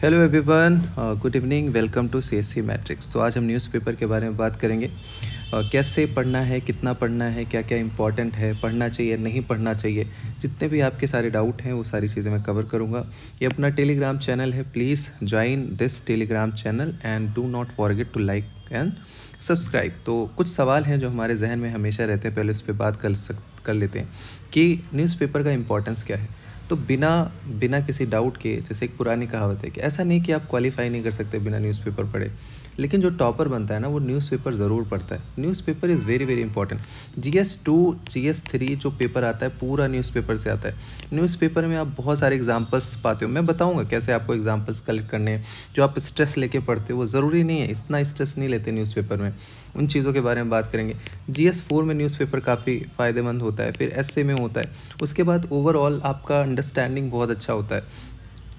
Hello everyone good evening welcome to C S C matrix तो आज हम newspaper के बारे में बात करेंगे। Uh, कैसे पढ़ना है कितना पढ़ना है क्या क्या इंपॉर्टेंट है पढ़ना चाहिए नहीं पढ़ना चाहिए? जितने भी आपके सारे डाउट हैं वो सारी चीज़ें मैं कवर करूँगा। ये अपना टेलीग्राम चैनल है। Please join this Telegram channel and do not forget to like and subscribe तो कुछ सवाल हैं जो हमारे जहन में हमेशा रहते हैं। पहले उस पर बात कर सक कर लेते हैं कि न्यूज़पेपर का इंपॉर्टेंस क्या है? तो बिना बिना किसी डाउट के, जैसे एक पुरानी कहावत है कि ऐसा नहीं कि आप क्वालिफाई नहीं कर सकते बिना न्यूज़पेपर पढ़े। लेकिन जो टॉपर बनता है ना, वो न्यूज़पेपर ज़रूर पढ़ता है। Newspaper is very very important G S two G S three जो पेपर आता है, पूरा न्यूज़पेपर से आता है। न्यूज़पेपर में आप बहुत सारे एग्जाम्पल्स पाते हो। मैं बताऊँगा कैसे आपको एग्जाम्पल्स कलेक्ट करने हैं। जो आप स्ट्रेस लेके पढ़ते हो, वो ज़रूरी नहीं है। इतना स्ट्रेस नहीं लेते न्यूज़पेपर में। उन चीज़ों के बारे में बात करेंगे। जी एस फोर में न्यूज़पेपर काफ़ी फ़ायदेमंद होता है, फिर एस ए में होता है। उसके बाद ओवरऑल आपका अंडरस्टैंडिंग बहुत अच्छा होता है।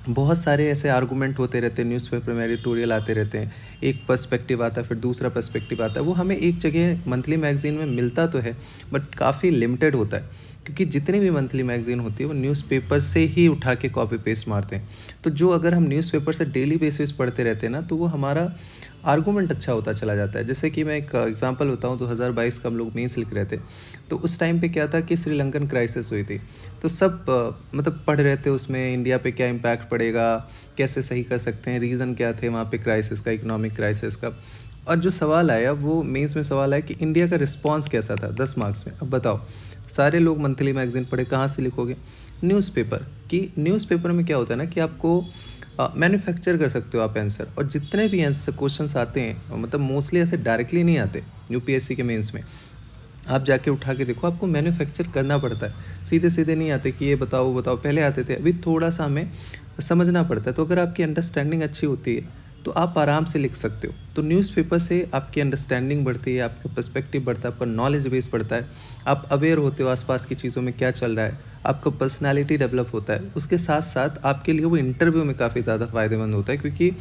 बहुत सारे ऐसे आर्गूमेंट होते रहते हैं न्यूज़पेपर में एडिटोरियल आते रहते हैं। एक पर्सपेक्टिव आता है, फिर दूसरा पर्सपेक्टिव आता है। वो हमें एक जगह मंथली मैगज़ीन में मिलता तो है बट काफ़ी लिमिटेड होता है। क्योंकि जितनी भी मंथली मैगज़ीन होती है, वो न्यूज़पेपर से ही उठा के कॉपी पेस्ट मारते हैं। तो जो अगर हम न्यूज़पेपर से डेली बेसिस पढ़ते रहते हैं ना तो वो हमारा आर्गूमेंट अच्छा होता चला जाता है। जैसे कि मैं एक एग्जांपल बताऊँ, दो हज़ार बाईस का हम लोग मीन्स लिख रहे थे तो उस टाइम पे क्या था कि श्रीलंकन क्राइसिस हुई थी। तो सब मतलब पढ़ रहे थे उसमें इंडिया पे क्या इम्पैक्ट पड़ेगा, कैसे सही कर सकते हैं रीज़न क्या थे वहाँ पे क्राइसिस का इकोनॉमिक क्राइसिस का। और जो सवाल आया, वो मेंस में सवाल आया कि इंडिया का रिस्पॉन्स कैसा था दस मार्क्स में। अब बताओ, सारे लोग मंथली मैगजीन पढ़े, कहाँ से लिखोगे? न्यूज़पेपर कि न्यूज़पेपर में क्या होता है ना कि आपको मैन्युफैक्चर कर सकते हो आप आंसर और जितने भी आंसर क्वेश्चंस आते हैं मतलब मोस्टली ऐसे डायरेक्टली नहीं आते यूपीएससी के मेंस में, आप जाके उठा के देखो, आपको मैन्युफैक्चर करना पड़ता है। सीधे सीधे नहीं आते कि ये बताओ बताओ, पहले आते थे। अभी थोड़ा सा हमें समझना पड़ता है। तो अगर आपकी अंडरस्टैंडिंग अच्छी होती है तो आप आराम से लिख सकते हो। तो न्यूज़पेपर से आपकी अंडरस्टैंडिंग बढ़ती है, आपका पर्सपेक्टिव बढ़ता है, आपका नॉलेज बेस बढ़ता है। आप अवेयर होते हो आसपास की चीज़ों में क्या चल रहा है, आपका पर्सनालिटी डेवलप होता है। उसके साथ साथ आपके लिए वो इंटरव्यू में काफ़ी ज़्यादा फ़ायदेमंद होता है, क्योंकि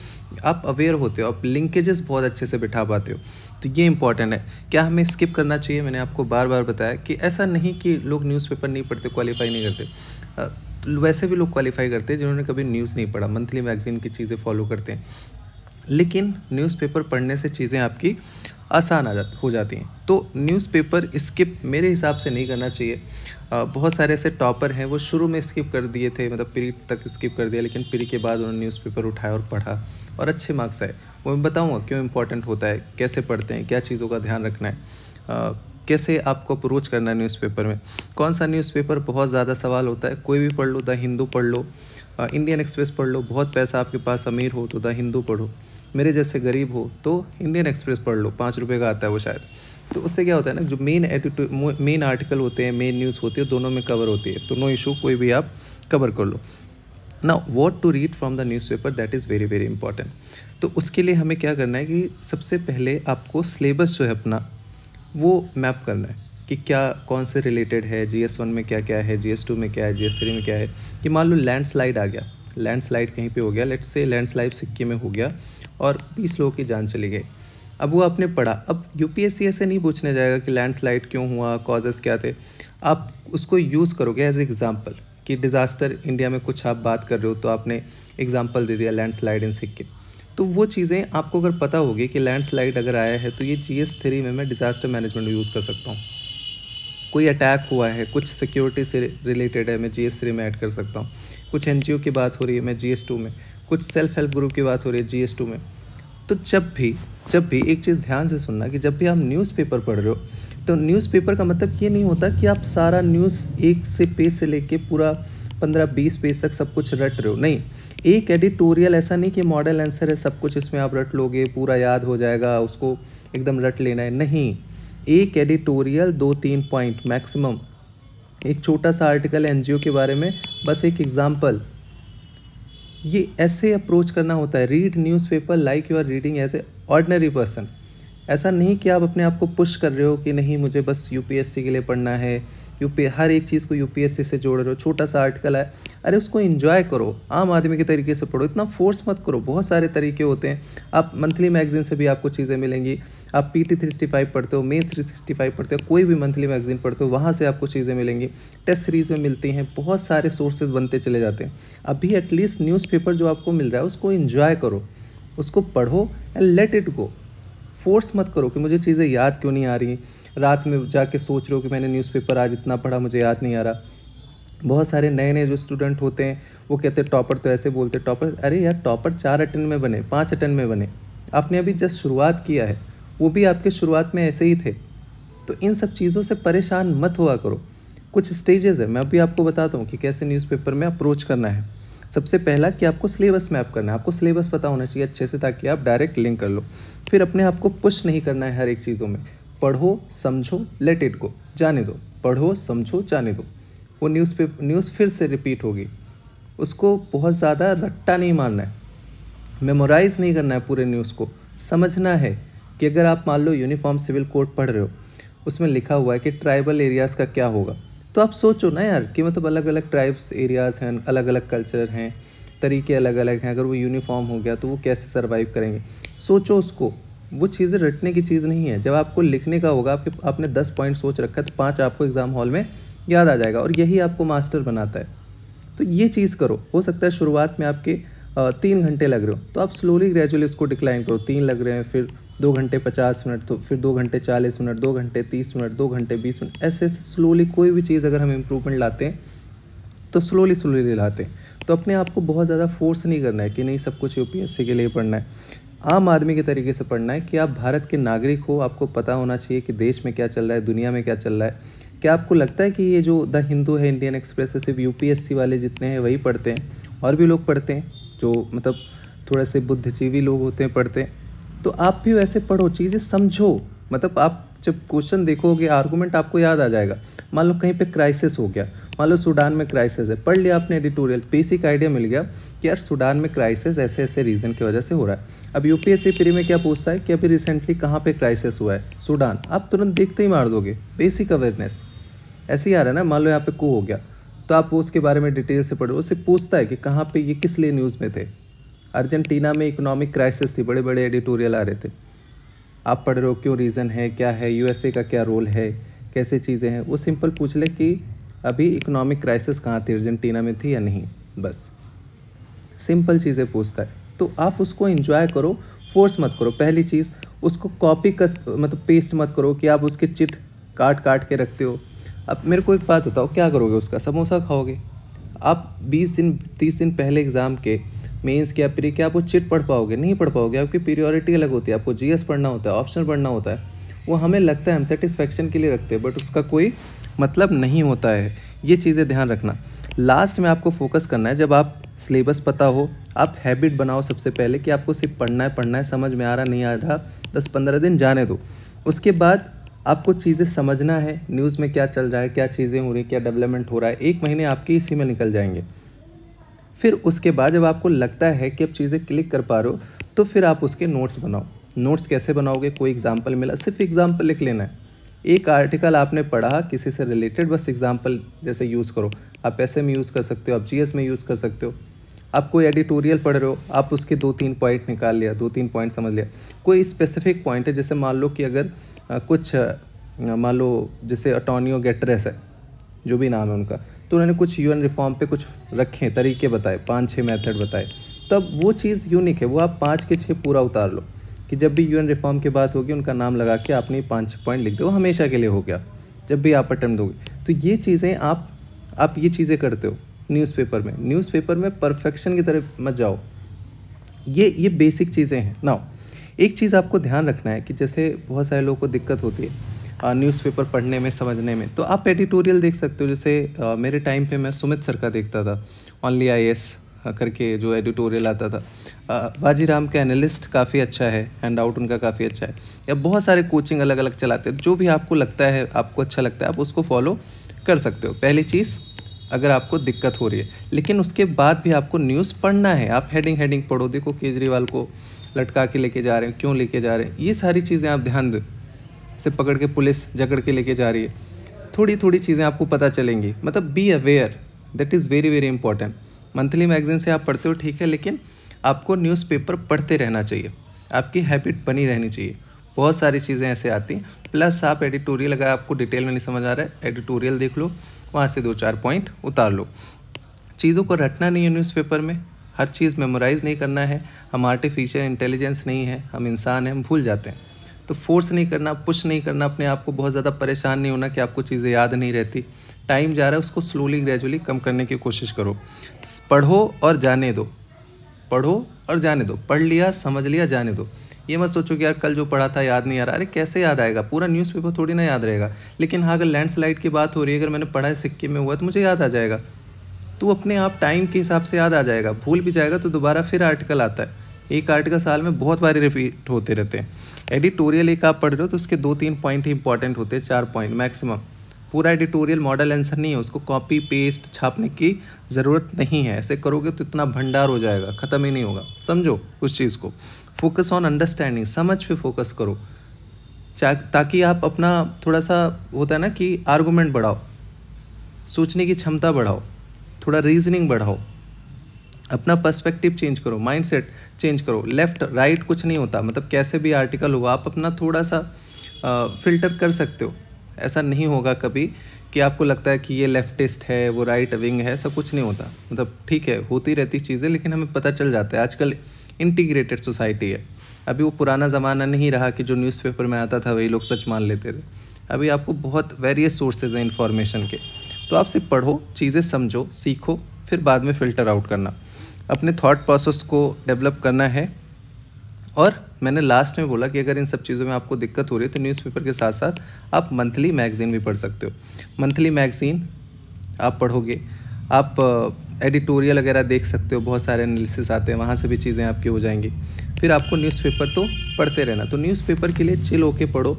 आप अवेयर होते हो, आप लिंकेजेस बहुत अच्छे से बिठा पाते हो। तो ये इंपॉर्टेंट है। क्या हमें स्किप करना चाहिए? मैंने आपको बार बार बताया कि ऐसा नहीं कि लोग न्यूज़पेपर नहीं पढ़ते क्वालिफाई नहीं करते। वैसे भी लोग क्वालिफाई करते हैं, जिन्होंने कभी न्यूज़ नहीं पढ़ा। मंथली मैगजीन की चीज़ें फॉलो करते हैं। लेकिन न्यूज़पेपर पढ़ने से चीज़ें आपकी आसान आ जा हो जाती हैं। तो न्यूज़पेपर स्किप मेरे हिसाब से नहीं करना चाहिए। आ, बहुत सारे ऐसे टॉपर हैं वो शुरू में स्किप कर दिए थे मतलब प्री तक स्किप कर दिया लेकिन प्री के बाद उन्होंने न्यूज़पेपर उठाया और पढ़ा और अच्छे मार्क्स आए। वो मैं बताऊँगा क्यों इंपॉर्टेंट होता है कैसे पढ़ते हैं क्या चीज़ों का ध्यान रखना है। आ, कैसे आपको अप्रोच करना है न्यूज़पेपर में। कौन सा न्यूज़पेपर बहुत ज़्यादा सवाल होता है कोई भी पढ़ लो द हिंदू पढ़ लो। इंडियन एक्सप्रेस पढ़ लो बहुत पैसा आपके पास अमीर हो तो द हिंदू पढ़ो। मेरे जैसे गरीब हो तो इंडियन एक्सप्रेस पढ़ लो, पाँच रुपये का आता है वो शायद। तो उससे क्या होता है ना, जो मेन एटीट्यूड मेन आर्टिकल होते हैं मेन न्यूज़ होती है दोनों में कवर होती है। तो नो इशू कोई भी आप कवर कर लो। ना what to read from the news that is very very important तो उसके लिए हमें क्या करना है कि सबसे पहले आपको सिलेबस जो है अपना, वो मैप करना है कि क्या, कौन से रिलेटेड है जी एस वन में क्या क्या है जी एस टू में क्या है जी एस थ्री में क्या है। कि मान लो लैंडस्लाइड आ गया। लैंडस्लाइड कहीं पे हो गया लेट्स से लैंडस्लाइड सिक्के में हो गया और बीस लोगों की जान चली गई। अब वो आपने पढ़ा। अब यूपीएससी ऐसे नहीं पूछने जाएगा कि लैंडस्लाइड क्यों हुआ कॉजेज़ क्या थे। आप उसको यूज़ करोगे एज एग्ज़ाम्पल कि डिज़ास्टर इंडिया में कुछ आप बात कर रहे हो तो आपने एग्ज़ाम्पल दे दिया लैंडस्लाइड इन सिक्किम तो वो चीज़ें आपको अगर पता होगी कि लैंडस्लाइड अगर आया है तो ये जी एस थ्री में मैं डिज़ास्टर मैनेजमेंट यूज़ कर सकता हूँ। कोई अटैक हुआ है, कुछ सिक्योरिटी से रिलेटेड है, मैं जी एस थ्री में ऐड कर सकता हूँ। कुछ एनजीओ की बात हो रही है, मैं जी में, कुछ सेल्फ हेल्प ग्रुप की बात हो रही है जी में। तो जब भी जब भी एक चीज़ ध्यान से सुनना कि जब भी आप न्यूज़पेपर पढ़ रहे हो तो न्यूज़पेपर का मतलब ये नहीं होता कि आप सारा न्यूज़ एक से पेज से लेके पूरा पंद्रह बीस पेज तक सब कुछ रट रहे हो। नहीं, एक एडिटोरियल ऐसा नहीं कि मॉडल आंसर है, सब कुछ इसमें आप रट लोगे, पूरा याद हो जाएगा, उसको एकदम रट लेना है। नहीं, एक एडिटोरियल दो तीन पॉइंट मैक्सिमम एक छोटा सा आर्टिकल एनजीओ के बारे में, बस एक एग्ज़ाम्पल ये ऐसे अप्रोच करना होता है. Read newspaper like you are reading as a ordinary person ऐसा नहीं कि आप अपने आप को पुश कर रहे हो कि नहीं, मुझे बस यूपीएससी के लिए पढ़ना है यूपी, हर एक चीज़ को यूपीएससी से जोड़ रहे हो, छोटा सा आर्टिकल है। अरे उसको इन्जॉय करो, आम आदमी के तरीके से पढ़ो, इतना फोर्स मत करो, बहुत सारे तरीके होते हैं। आप मंथली मैगजीन से भी आपको चीज़ें मिलेंगी। आप पी टी थ्री फाइव पढ़ते हो मे थ्री सिक्सटी फाइव पढ़ते हो, कोई भी मंथली मैगजीन पढ़ते हो, वहाँ से आपको चीज़ें मिलेंगी। टेस्ट सीरीज़ में मिलती हैं, बहुत सारे सोर्सेज बनते चले जाते हैं। अभी एटलीस्ट न्यूज़पेपर जो आपको मिल रहा है, उसको इन्जॉय करो, उसको पढ़ो and let it go force मत करो कि मुझे चीज़ें याद क्यों नहीं आ रही रात में जाके सोच रहे हो कि मैंने न्यूज़पेपर आज इतना पढ़ा, मुझे याद नहीं आ रहा। बहुत सारे नए नए जो स्टूडेंट होते हैं, वो कहते हैं टॉपर तो ऐसे बोलते टॉपर अरे यार टॉपर चार अटेंड में बने, पाँच अटेंड में बने। आपने अभी जस्ट शुरुआत किया है, वो भी आपके शुरुआत में ऐसे ही थे। तो इन सब चीज़ों से परेशान मत हुआ करो। कुछ स्टेजेस है, मैं अभी आपको बताता हूँ कि कैसे न्यूज़पेपर में अप्रोच करना है। सबसे पहला कि आपको सिलेबस मैप करना है, आपको सिलेबस पता होना चाहिए अच्छे से ताकि आप डायरेक्ट लिंक कर लो। फिर अपने आप को पुश नहीं करना है हर एक चीज़ों में। पढ़ो, समझो लेट इट गो जाने दो। पढ़ो, समझो, जाने दो। वो न्यूज़ न्यूज़ फिर से रिपीट होगी। उसको बहुत ज़्यादा रट्टा नहीं मारना है। मेमोराइज़ नहीं करना है पूरे न्यूज़ को। समझना है कि अगर आप मान लो यूनिफॉर्म सिविल कोड पढ़ रहे हो, उसमें लिखा हुआ है कि ट्राइबल एरियाज़ का क्या होगा? तो आप सोचो ना यार कि मतलब अलग अलग ट्राइब्स एरियाज़ हैं अलग अलग कल्चर हैं, तरीके अलग अलग हैं। अगर वो यूनिफॉर्म हो गया तो वो कैसे सर्वाइव करेंगे? सोचो उसको। वो चीज़ें रटने की चीज़ नहीं है। जब आपको लिखने का होगा, आपके, आपने दस पॉइंट सोच रखा है तो पाँच आपको एग्ज़ाम हॉल में याद आ जाएगा और यही आपको मास्टर बनाता है। तो ये चीज़ करो। हो सकता है शुरुआत में आपके तीन घंटे लग रहे हो तो आप स्लोली ग्रेजुअली उसको डिक्लाइन करो। तीन लग रहे हैं, फिर दो घंटे पचास मिनट तो फिर दो घंटे चालीस मिनट, दो घंटे तीस मिनट, दो घंटे बीस मिनट, ऐसे ऐसे स्लोली कोई भी चीज़ अगर हम इम्प्रूवमेंट लाते हैं तो स्लोली स्लोली लाते हैं। तो अपने आप को बहुत ज़्यादा फोर्स नहीं करना है कि नहीं, सब कुछ यूपीएससी के लिए पढ़ना है। आम आदमी के तरीके से पढ़ना है कि आप भारत के नागरिक हो, आपको पता होना चाहिए कि देश में क्या चल रहा है, दुनिया में क्या चल रहा है। क्या आपको लगता है कि ये जो द हिंदू है, इंडियन एक्सप्रेस है, सिर्फ़ यूपीएससी वाले जितने हैं, वही पढ़ते हैं? और भी लोग पढ़ते हैं, जो मतलब थोड़े से बुद्धिजीवी लोग होते हैं, पढ़ते हैं। तो आप भी वैसे पढ़ो, चीज़ें समझो। मतलब आप जब क्वेश्चन देखोगे, आर्गूमेंट आपको याद आ जाएगा। मान लो कहीं पे क्राइसिस हो गया मान लो सूडान में क्राइसिस है। पढ़ लिया आपने एडिटोरियल बेसिक आइडिया मिल गया कि यार सूडान में क्राइसिस ऐसे ऐसे रीज़न की वजह से हो रहा है। अब यूपीएससी प्री में क्या पूछता है कि अभी रिसेंटली कहाँ पे क्राइसिस हुआ है? सूडान, आप तुरंत देखते ही मार दोगे। बेसिक अवेयरनेस ऐसे ही आ रहा है ना, मान लो यहाँ पे को हो गया। तो आप उसके बारे में डिटेल से पढ़ो। उससे पूछता है कि कहाँ पे ये किस लिए न्यूज़ में थे? अर्जेंटीना में इकोनॉमिक क्राइसिस थी। बड़े बड़े एडिटोरियल आ रहे थे। आप पढ़ रहे हो क्यों रीज़न है? क्या है? यूएसए का क्या रोल है? कैसे चीज़ें हैं? वो सिंपल पूछ ले कि अभी इकोनॉमिक क्राइसिस कहाँ थी? अर्जेंटीना में थी या नहीं? बस। सिंपल चीज़ें पूछता है। तो आप उसको इन्जॉय करो फोर्स मत करो। पहली चीज़, उसको कॉपी कर मतलब पेस्ट मत करो कि आप उसके चिट काट काट के रखते हो। अब मेरे को एक बात बताओ, क्या करोगे उसका? समोसा खाओगे? आप 20 दिन 30 दिन पहले एग्ज़ाम के मेंस के या प्री के, आप वो चिट पढ़ पाओगे? नहीं पढ़ पाओगे। आपकी पीरियोरिटी अलग होती है। आपको जीएस पढ़ना होता है ऑप्शनल पढ़ना होता है। वो हमें लगता है, हम सेटिस्फेक्शन के लिए रखते हैं बट उसका कोई मतलब नहीं होता है। ये चीज़ें ध्यान रखना। लास्ट में आपको फोकस करना है, जब आप सिलेबस पता हो, आप हैबिट बनाओ सबसे पहले कि आपको सिर्फ़ पढ़ना है पढ़ना है, समझ में आ रहा, नहीं आ रहा दस पंद्रह दिन जाने दो। उसके बाद आपको चीज़ें समझना है न्यूज़ में क्या चल रहा है, क्या चीज़ें हो रही क्या डेवलपमेंट हो रहा है, एक महीने आपके इसी में निकल जाएँगे। फिर उसके बाद जब आपको लगता है कि अब चीज़ें क्लिक कर पा रहे हो तो फिर आप उसके नोट्स बनाओ। नोट्स कैसे बनाओगे? कोई एग्ज़ाम्पल मिला? सिर्फ़ एग्ज़ाम्पल लिख लेना है। एक आर्टिकल आपने पढ़ा, किसी से रिलेटेड बस एग्ज़ाम्पल जैसे यूज़ करो। आप ऐसे में यूज़ कर सकते हो, आप जीएस में यूज़ कर सकते हो। आप कोई एडिटोरियल पढ़ रहे हो, आप उसके दो तीन पॉइंट निकाल लिया, दो तीन पॉइंट समझ लिया। कोई स्पेसिफिक पॉइंट है, जैसे मान लो कि अगर कुछ मान लो जैसे अटोनियो गेटरेस है, जो भी नाम है उनका तो उन्होंने कुछ यूएन रिफॉर्म पे कुछ रखे तरीके बताए पाँच छः मेथड बताए। तब वो चीज़ यूनिक है, वो आप पाँच के छः पूरा उतार लो। कि जब भी यूएन रिफॉर्म की बात होगी उनका नाम लगा के आपने पाँच पॉइंट लिख दो। हमेशा के लिए हो गया। जब भी आप अटैम्प्ट दोगे। तो ये चीज़ें आप आप ये चीज़ें करते हो न्यूज़पेपर में। न्यूज़पेपर में परफेक्शन की तरफ़ मत जाओ। ये ये बेसिक चीज़ें हैं। नाउ एक चीज़ आपको ध्यान रखना है कि जैसे बहुत सारे लोगों को दिक्कत होती है न्यूज़पेपर पढ़ने में समझने में तो आप एडिटोरियल देख सकते हो। जैसे आ, मेरे टाइम पे मैं सुमित सर का देखता था ऑनली आई करके जो एडिटोरियल आता था। बाजी राम का एनालिस्ट काफ़ी अच्छा है हैंड आउट उनका काफ़ी अच्छा है। या बहुत सारे कोचिंग अलग अलग चलाते हैं, जो भी आपको लगता है, आपको अच्छा लगता है, आप उसको फॉलो कर सकते हो। पहली चीज़, अगर आपको दिक्कत हो रही है, लेकिन उसके बाद भी आपको न्यूज़ पढ़ना है, आप हेडिंग हेडिंग पढ़ो, देखो केजरीवाल को लटका के लेके जा रहे हैं, क्यों लेके जा रहे हैं, ये सारी चीज़ें आप ध्यान से पकड़ के पुलिस जकड़ के लेके जा रही है। थोड़ी थोड़ी चीज़ें आपको पता चलेंगी। मतलब be aware that is very very important monthly magazine से आप पढ़ते हो, ठीक है, लेकिन आपको न्यूज़पेपर पढ़ते रहना चाहिए। आपकी हैबिट बनी रहनी चाहिए। बहुत सारी चीज़ें ऐसे आती हैं। प्लस आप एडिटोरियल, अगर आपको डिटेल में नहीं समझ आ रहा है, एडिटोरियल देख लो, वहाँ से दो चार पॉइंट उतार लो। चीज़ों को रटना नहीं है न्यूज़पेपर में। हर चीज़ मेमोराइज़ नहीं करना है। हम आर्टिफिशियल इंटेलिजेंस नहीं है। हम इंसान हैं, हम भूल जाते हैं। तो फोर्स नहीं करना पुश नहीं करना, अपने आप को बहुत ज़्यादा परेशान नहीं होना कि आपको चीज़ें याद नहीं रहती। टाइम जा रहा है, उसको स्लोली ग्रेजुअली कम करने की कोशिश करो। पढ़ो और जाने दो। पढ़ो और जाने दो। पढ़ लिया, समझ लिया, जाने दो। ये मत सोचो कि यार कल जो पढ़ा था याद नहीं आ रहा। अरे कैसे याद आएगा? पूरा न्यूज़पेपर थोड़ी ना याद रहेगा। लेकिन हाँ अगर लैंडस्लाइड की बात हो रही है, अगर मैंने पढ़ा है, सिक्के में हुआ तो मुझे याद आ जाएगा। तो अपने आप टाइम के हिसाब से याद आ जाएगा। भूल भी जाएगा तो दोबारा फिर आर्टिकल आता है। एक आर्टिकल साल में बहुत बार रिपीट होते रहते हैं। एडिटोरियल एक आप पढ़ रहे हो तो उसके दो तीन पॉइंट ही इंपॉर्टेंट होते हैं, चार पॉइंट मैक्सिमम पूरा एडिटोरियल मॉडल आंसर नहीं है, उसको कॉपी पेस्ट छापने की ज़रूरत नहीं है। ऐसे करोगे तो इतना भंडार हो जाएगा, ख़त्म ही नहीं होगा। समझो उस चीज़ को। फोकस ऑन अंडरस्टैंडिंग समझ पे फोकस करो। ताकि आप अपना थोड़ा सा होता है ना कि आर्गूमेंट बढ़ाओ। सोचने की क्षमता बढ़ाओ। थोड़ा रीजनिंग बढ़ाओ। अपना पर्सपेक्टिव चेंज करो माइंडसेट चेंज करो। लेफ़्ट राइट कुछ नहीं होता। मतलब कैसे भी आर्टिकल होगा आप अपना थोड़ा सा फ़िल्टर कर सकते हो। ऐसा नहीं होगा कभी कि आपको लगता है कि ये लेफ्टिस्ट है, वो राइट विंग है, ऐसा कुछ नहीं होता। मतलब ठीक है, होती रहती चीज़ें, लेकिन हमें पता चल जाता है। आजकल इंटीग्रेटेड सोसाइटी है। अभी वो पुराना ज़माना नहीं रहा कि जो न्यूज़पेपर में आता था, वही लोग सच मान लेते थे। अभी आपको बहुत वेरियस सोर्सेज हैं इन्फॉर्मेशन के। तो आप सिर्फ़ पढ़ो, चीज़ें समझो, सीखो, फिर बाद में फ़िल्टर आउट करना। अपने थॉट प्रोसेस को डेवलप करना है। और मैंने लास्ट में बोला कि अगर इन सब चीज़ों में आपको दिक्कत हो रही है तो न्यूज़पेपर के साथ साथ आप मंथली मैगज़ीन भी पढ़ सकते हो। मंथली मैगज़ीन आप पढ़ोगे। आप एडिटोरियल वगैरह देख सकते हो, बहुत सारे एनालिसिस आते हैं, वहाँ से भी चीज़ें आपकी हो जाएँगी। फिर आपको न्यूज़पेपर तो पढ़ते रहना। तो न्यूज़पेपर के लिए चिल होके पढ़ो।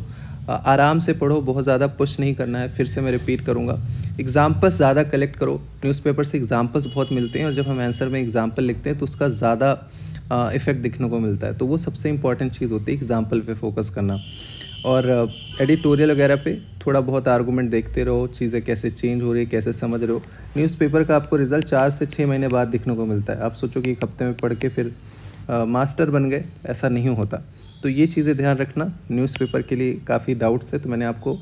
आराम से पढ़ो, बहुत ज़्यादा पुश नहीं करना है, फिर से मैं रिपीट करूँगा। एग्जाम्पल्स ज़्यादा कलेक्ट करो। न्यूज़पेपर से एग्जाम्पल्स बहुत मिलते हैं और जब हम आंसर में एग्ज़ाम्पल लिखते हैं तो उसका ज़्यादा इफ़ेक्ट दिखने को मिलता है। तो वो सबसे इंपॉर्टेंट चीज़ होती है एग्ज़ाम्पल पे फोकस करना। और एडिटोरियल वगैरह पे थोड़ा बहुत आर्गूमेंट देखते रहो, चीज़ें कैसे चेंज हो रही है, कैसे समझ रहे हो। न्यूज़पेपर का आपको रिज़ल्ट चार से छः महीने बाद दिखने को मिलता है। आप सोचो कि एक हफ़्ते में पढ़ के फिर मास्टर बन गए, ऐसा नहीं होता। तो ये चीज़ें ध्यान रखना। न्यूज़पेपर के लिए काफ़ी डाउट्स है तो मैंने आपको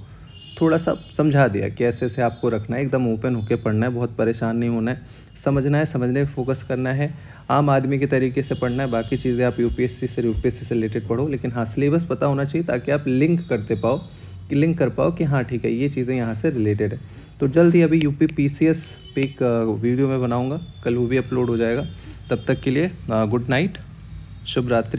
थोड़ा सा समझा दिया कि ऐसे ऐसे आपको रखना है। एकदम ओपन होकर पढ़ना है, बहुत परेशान नहीं होना है। समझना है, समझने पर फोकस करना है। आम आदमी के तरीके से पढ़ना है, बाकी चीज़ें आप यूपीएससी से यूपीएससी से रिलेटेड पढ़ो, लेकिन हाँ सिलेबस पता होना चाहिए ताकि आप लिंक करते पाओ, कि लिंक कर पाओ कि हाँ ठीक है, ये चीज़ें यहाँ से रिलेटेड है। तो जल्द ही अभी यूपी पीसीएस पे एक वीडियो में बनाऊँगा, कल वो भी अपलोड हो जाएगा। तब तक के लिए गुड नाइट शुभ रात्रि।